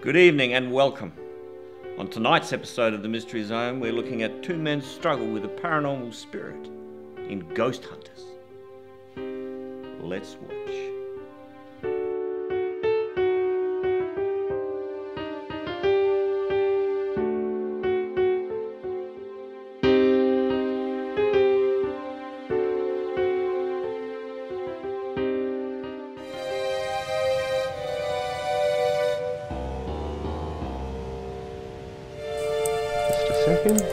Good evening and welcome. On tonight's episode of The Mystery Zone, we're looking at two men's struggle with a paranormal spirit in Ghost Hunters. Let's watch. Second.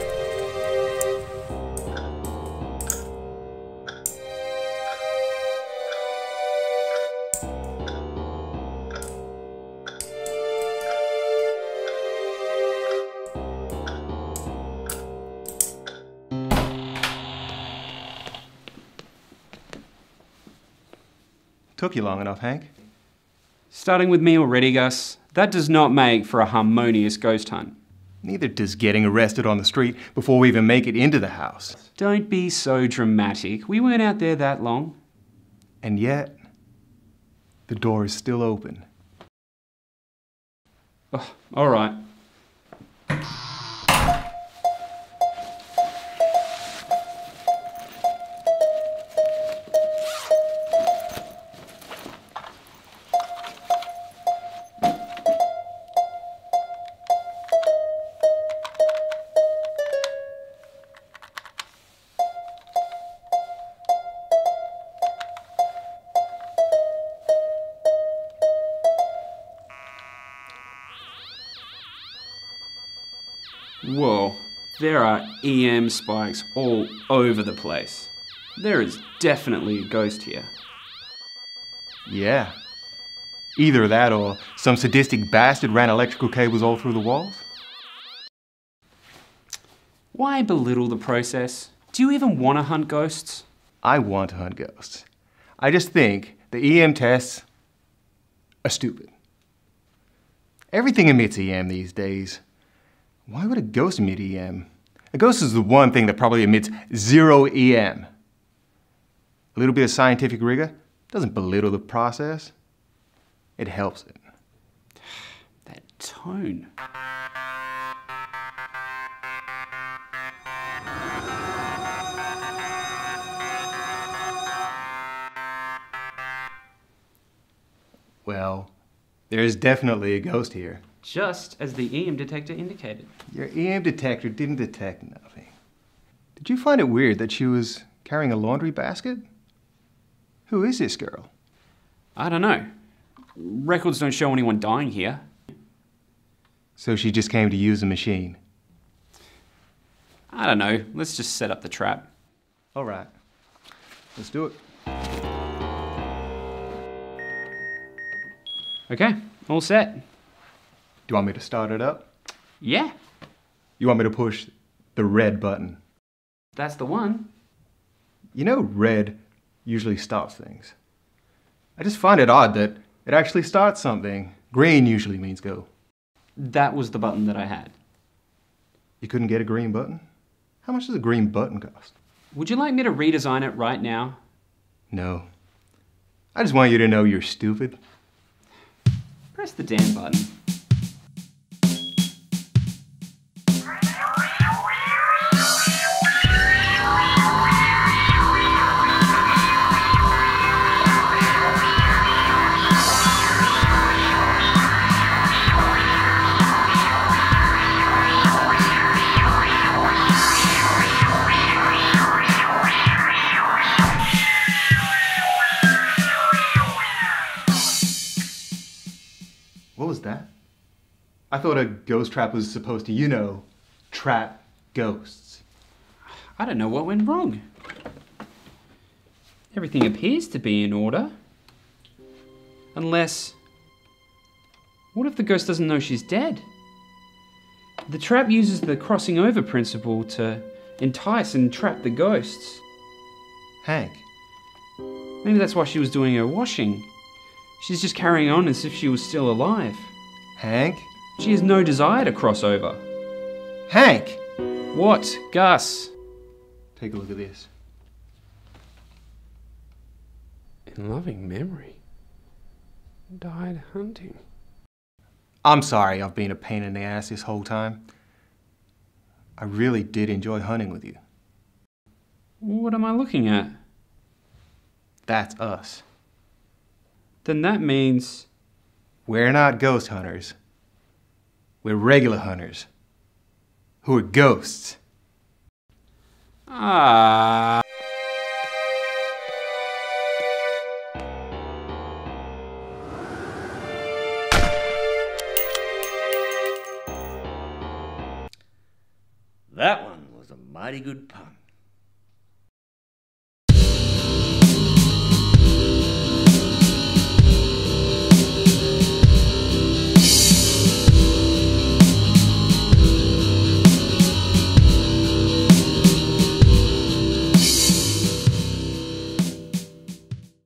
Took you long enough, Hank. Starting with me already, Gus. That does not make for a harmonious ghost hunt. Neither does getting arrested on the street before we even make it into the house. Don't be so dramatic. We weren't out there that long. And yet, the door is still open. Oh, all right. Whoa, there are EM spikes all over the place. There is definitely a ghost here. Yeah. Either that or some sadistic bastard ran electrical cables all through the walls. Why belittle the process? Do you even want to hunt ghosts? I want to hunt ghosts. I just think the EM tests are stupid. Everything emits EM these days. Why would a ghost emit EM? A ghost is the one thing that probably emits zero EM. A little bit of scientific rigor doesn't belittle the process, it helps it. That tone. Well, there is definitely a ghost here. Just as the EM detector indicated. Your EM detector didn't detect nothing. Did you find it weird that she was carrying a laundry basket? Who is this girl? I don't know. Records don't show anyone dying here. So she just came to use the machine. I don't know. Let's just set up the trap. All right. Let's do it. Okay, all set. Do you want me to start it up? Yeah, You want me to push the red button? that's the one. You know, red usually stops things. I just find it odd that it actually starts something. Green usually means go. That was the button that I had. You couldn't get a green button? How much does a green button cost? Would you like me to redesign it right now? No. I just want you to know you're stupid. Press the damn button. I thought a ghost trap was supposed to, you know, trap ghosts. I don't know what went wrong. Everything appears to be in order. Unless. What if the ghost doesn't know she's dead? The trap uses the crossing over principle to entice and trap the ghosts. Hank, Maybe that's why she was doing her washing. She's just carrying on as if she was still alive. Hank, She has no desire to cross over. Hank! What, Gus? Take a look at this. In loving memory. Died hunting. I'm sorry I've been a pain in the ass this whole time. I really did enjoy hunting with you. What am I looking at? That's us. Then that means. We're not ghost hunters. We're regular hunters. Who are ghosts. Ah. That one was a mighty good pun.